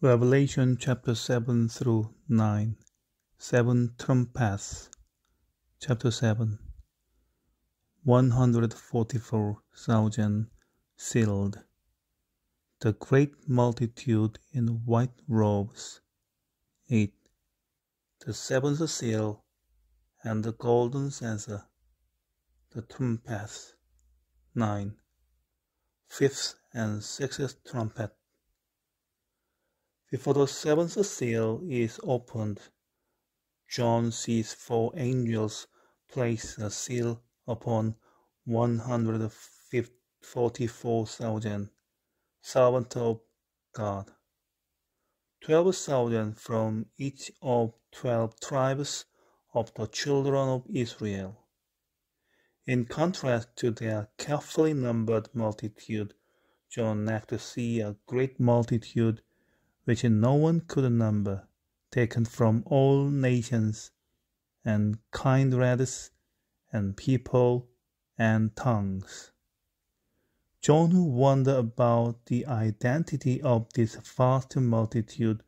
Revelation chapter 7 through 9. Seven trumpets. Chapter 7. 144,000 sealed. The great multitude in white robes. 8. The seventh seal and the golden censer. The trumpets. 9. Fifth and sixth trumpet. Before the seventh seal is opened, John sees four angels place a seal upon 144,000 servants of God. 12,000 from each of 12 tribes of the children of Israel. In contrast to their carefully numbered multitude, John next sees a great multitude which no one could number, taken from all nations and kindreds and people and tongues. John, who wondered about the identity of this vast multitude,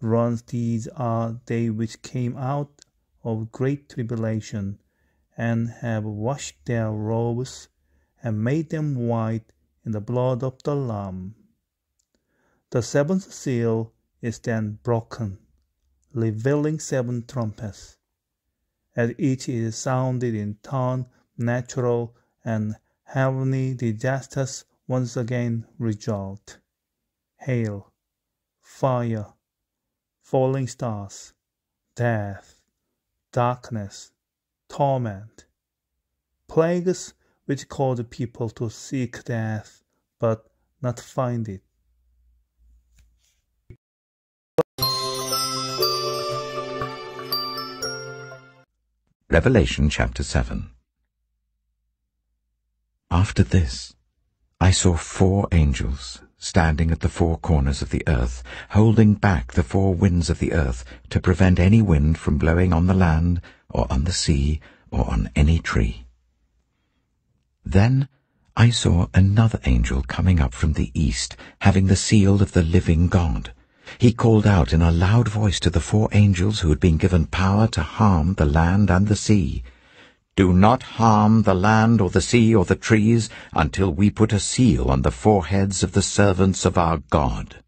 runs these are they which came out of great tribulation, and have washed their robes, and made them white in the blood of the Lamb. The seventh seal is then broken, revealing seven trumpets. As each is sounded in turn, natural and heavenly disasters once again result. Hail, fire, falling stars, death, darkness, torment, plagues which cause people to seek death but not find it. Revelation chapter 7 After this, I saw four angels standing at the four corners of the earth, holding back the four winds of the earth to prevent any wind from blowing on the land, or on the sea, or on any tree. Then I saw another angel coming up from the east, having the seal of the living God. He called out in a loud voice to the four angels who had been given power to harm the land and the sea. Do not harm the land or the sea or the trees until we put a seal on the foreheads of the servants of our God.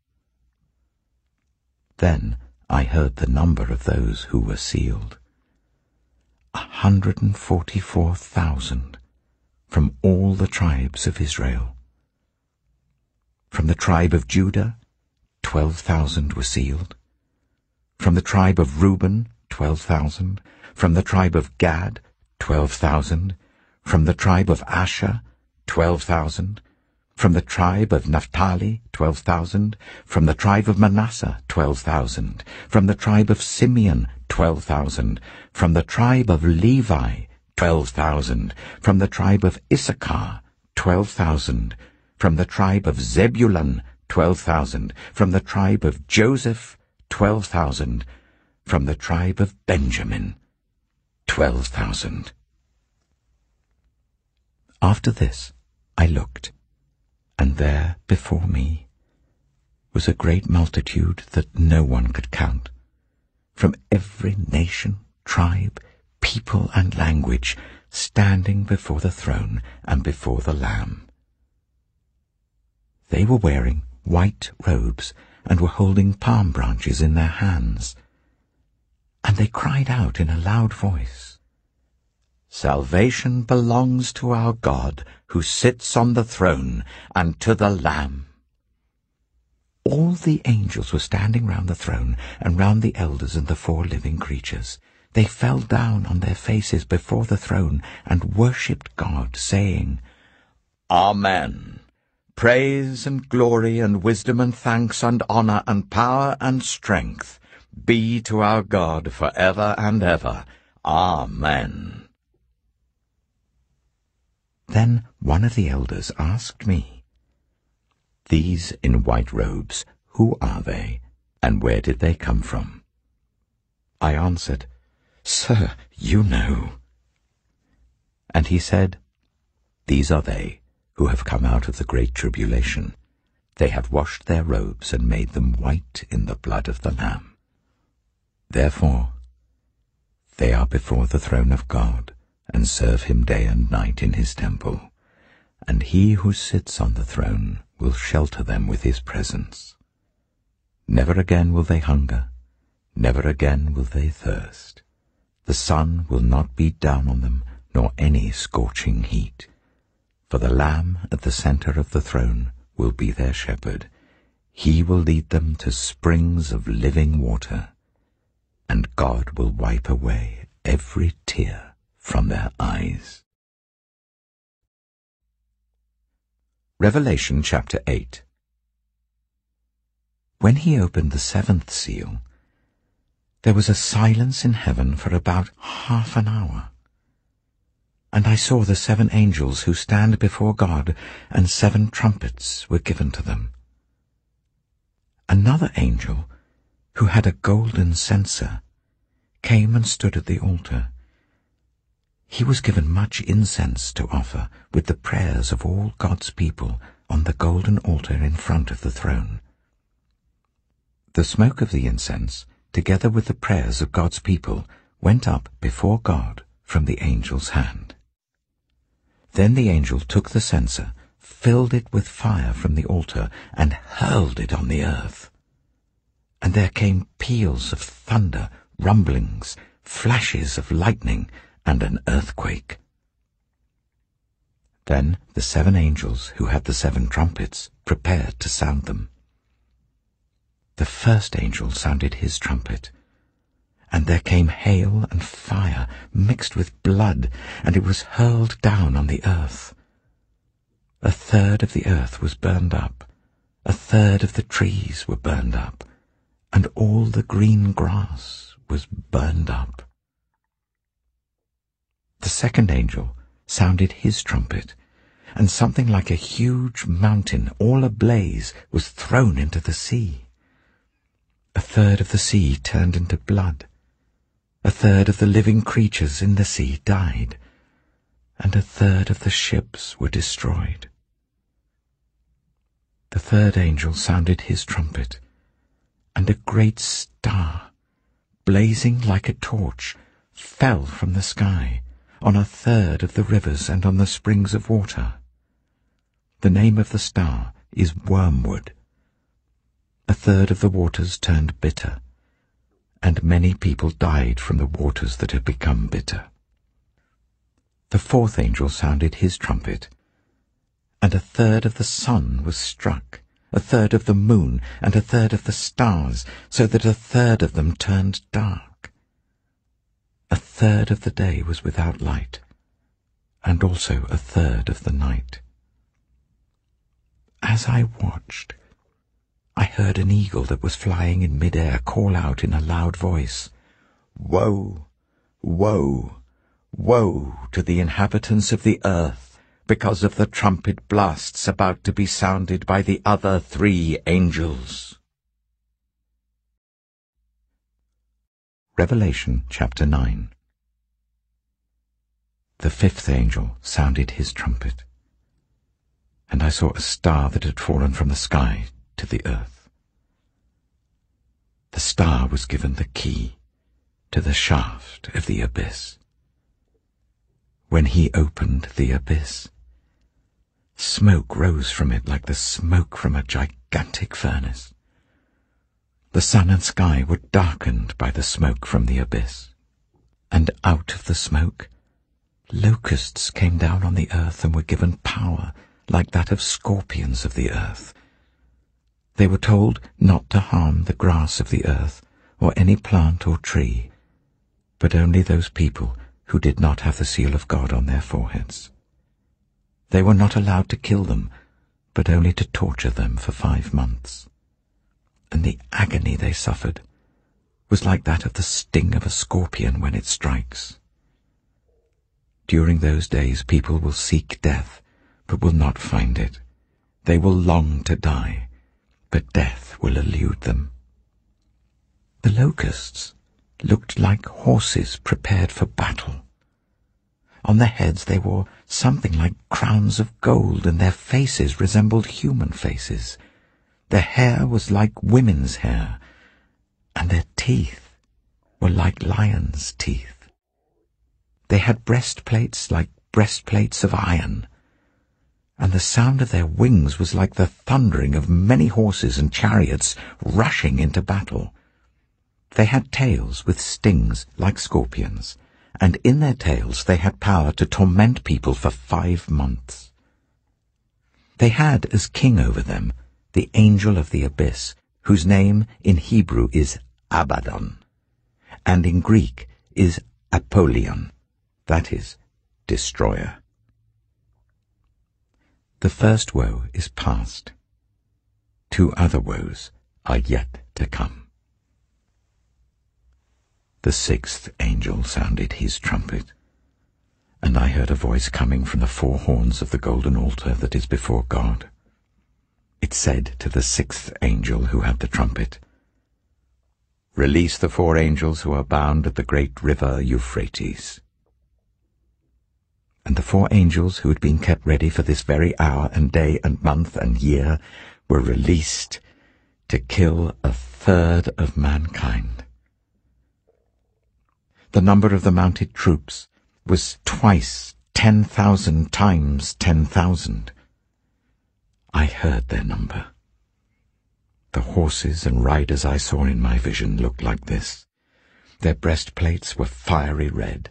Then I heard the number of those who were sealed. A hundred and forty-four thousand from all the tribes of Israel. From the tribe of Judah, twelve thousand were sealed. From the tribe of Reuben, twelve thousand. From the tribe of Gad, twelve thousand. From the tribe of Asher, twelve thousand. From the tribe of Naphtali, twelve thousand. From the tribe of Manasseh, twelve thousand. From the tribe of Simeon, twelve thousand. From the tribe of Levi, twelve thousand. From the tribe of Issachar, twelve thousand. From the tribe of Zebulun, twelve thousand. From the tribe of Joseph, twelve thousand. From the tribe of Benjamin, twelve thousand. After this I looked, and there before me was a great multitude that no one could count, from every nation, tribe, people, and language, standing before the throne and before the Lamb. They were wearing white robes and were holding palm branches in their hands. And they cried out in a loud voice, Salvation belongs to our God who sits on the throne and to the Lamb. All the angels were standing round the throne and round the elders and the four living creatures. They fell down on their faces before the throne and worshipped God, saying, Amen. Praise and glory and wisdom and thanks and honour and power and strength be to our God for ever and ever. Amen. Then one of the elders asked me, These in white robes, who are they, and where did they come from? I answered, Sir, you know. And he said, These are they who have come out of the great tribulation. They have washed their robes and made them white in the blood of the Lamb. Therefore, they are before the throne of God and serve him day and night in his temple, and he who sits on the throne will shelter them with his presence. Never again will they hunger, never again will they thirst. The sun will not beat down on them, nor any scorching heat. For the Lamb at the center of the throne will be their shepherd. He will lead them to springs of living water, and God will wipe away every tear from their eyes. Revelation chapter 8 When he opened the seventh seal, there was a silence in heaven for about half an hour. And I saw the seven angels who stand before God, and seven trumpets were given to them. Another angel, who had a golden censer, came and stood at the altar. He was given much incense to offer with the prayers of all God's people on the golden altar in front of the throne. The smoke of the incense, together with the prayers of God's people, went up before God from the angel's hand. Then the angel took the censer, filled it with fire from the altar, and hurled it on the earth. And there came peals of thunder, rumblings, flashes of lightning, and an earthquake. Then the seven angels who had the seven trumpets prepared to sound them. The first angel sounded his trumpet, and there came hail and fire mixed with blood, and it was hurled down on the earth. A third of the earth was burned up, a third of the trees were burned up, and all the green grass was burned up. The second angel sounded his trumpet, and something like a huge mountain, all ablaze, was thrown into the sea. A third of the sea turned into blood. A third of the living creatures in the sea died, and a third of the ships were destroyed. The third angel sounded his trumpet, and a great star, blazing like a torch, fell from the sky on a third of the rivers and on the springs of water. The name of the star is Wormwood. A third of the waters turned bitter, and many people died from the waters that had become bitter. The fourth angel sounded his trumpet, and a third of the sun was struck, a third of the moon, and a third of the stars, so that a third of them turned dark. A third of the day was without light, and also a third of the night. As I watched, I heard an eagle that was flying in mid-air call out in a loud voice, Woe, woe, woe to the inhabitants of the earth, because of the trumpet blasts about to be sounded by the other three angels. Revelation chapter 9 The fifth angel sounded his trumpet, and I saw a star that had fallen from the sky to the earth. The star was given the key to the shaft of the abyss. When he opened the abyss, smoke rose from it like the smoke from a gigantic furnace. The sun and sky were darkened by the smoke from the abyss. And out of the smoke, locusts came down on the earth and were given power like that of scorpions of the earth. They were told not to harm the grass of the earth or any plant or tree, but only those people who did not have the seal of God on their foreheads. They were not allowed to kill them, but only to torture them for five months and the agony they suffered was like that of the sting of a scorpion when it strikes. During those days people will seek death, but will not find it. They will long to die, but death will elude them. The locusts looked like horses prepared for battle. On their heads they wore something like crowns of gold, and their faces resembled human faces Their hair was like women's hair, and their teeth were like lions' teeth. They had breastplates like breastplates of iron, and the sound of their wings was like the thundering of many horses and chariots rushing into battle. They had tails with stings like scorpions, and in their tails they had power to torment people for five months. They had as king over them the angel of the abyss, whose name in Hebrew is Abaddon, and in Greek is Apollyon, that is, destroyer. The first woe is past. Two other woes are yet to come. The sixth angel sounded his trumpet, and I heard a voice coming from the four horns of the golden altar that is before God. It said to the sixth angel who had the trumpet, Release the four angels who are bound at the great river Euphrates. And the four angels who had been kept ready for this very hour and day and month and year were released to kill a third of mankind. The number of the mounted troops was twice ten thousand times ten thousand. I heard their number. The horses and riders I saw in my vision looked like this. Their breastplates were fiery red,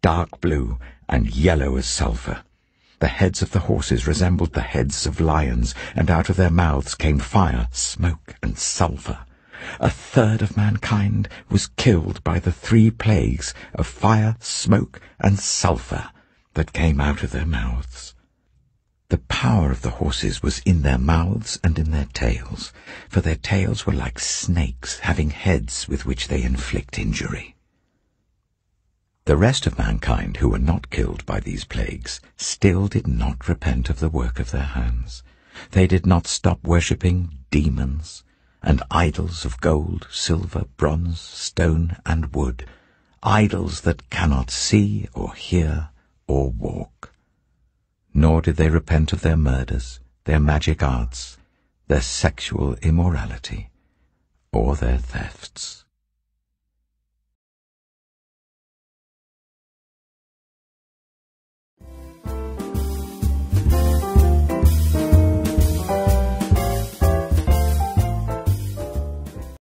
dark blue, and yellow as sulphur. The heads of the horses resembled the heads of lions, and out of their mouths came fire, smoke, and sulphur. A third of mankind was killed by the three plagues of fire, smoke, and sulphur that came out of their mouths. The power of the horses was in their mouths and in their tails, for their tails were like snakes having heads with which they inflict injury. The rest of mankind who were not killed by these plagues still did not repent of the work of their hands. They did not stop worshipping demons and idols of gold, silver, bronze, stone, and wood, idols that cannot see or hear or walk. Nor did they repent of their murders, their magic arts, their sexual immorality, or their thefts.